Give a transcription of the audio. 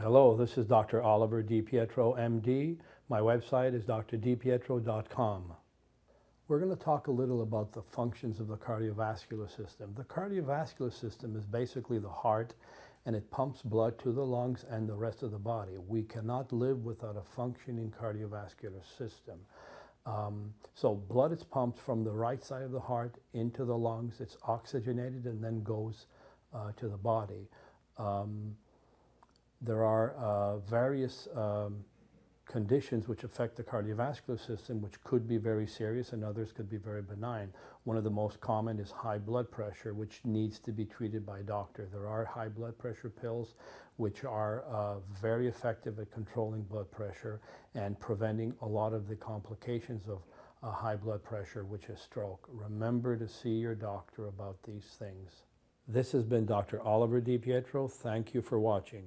Hello, this is Dr. Oliver DiPietro, MD. My website is drdipietro.com. We're going to talk a little about the functions of the cardiovascular system. The cardiovascular system is basically the heart and it pumps blood to the lungs and the rest of the body. We cannot live without a functioning cardiovascular system. Um, so blood is pumped from the right side of the heart into the lungs. It's oxygenated and then goes uh, to the body. Um, there are uh, various um, conditions which affect the cardiovascular system, which could be very serious and others could be very benign. One of the most common is high blood pressure, which needs to be treated by a doctor. There are high blood pressure pills which are uh, very effective at controlling blood pressure and preventing a lot of the complications of high blood pressure, which is stroke. Remember to see your doctor about these things. This has been Dr. Oliver DiPietro. Thank you for watching.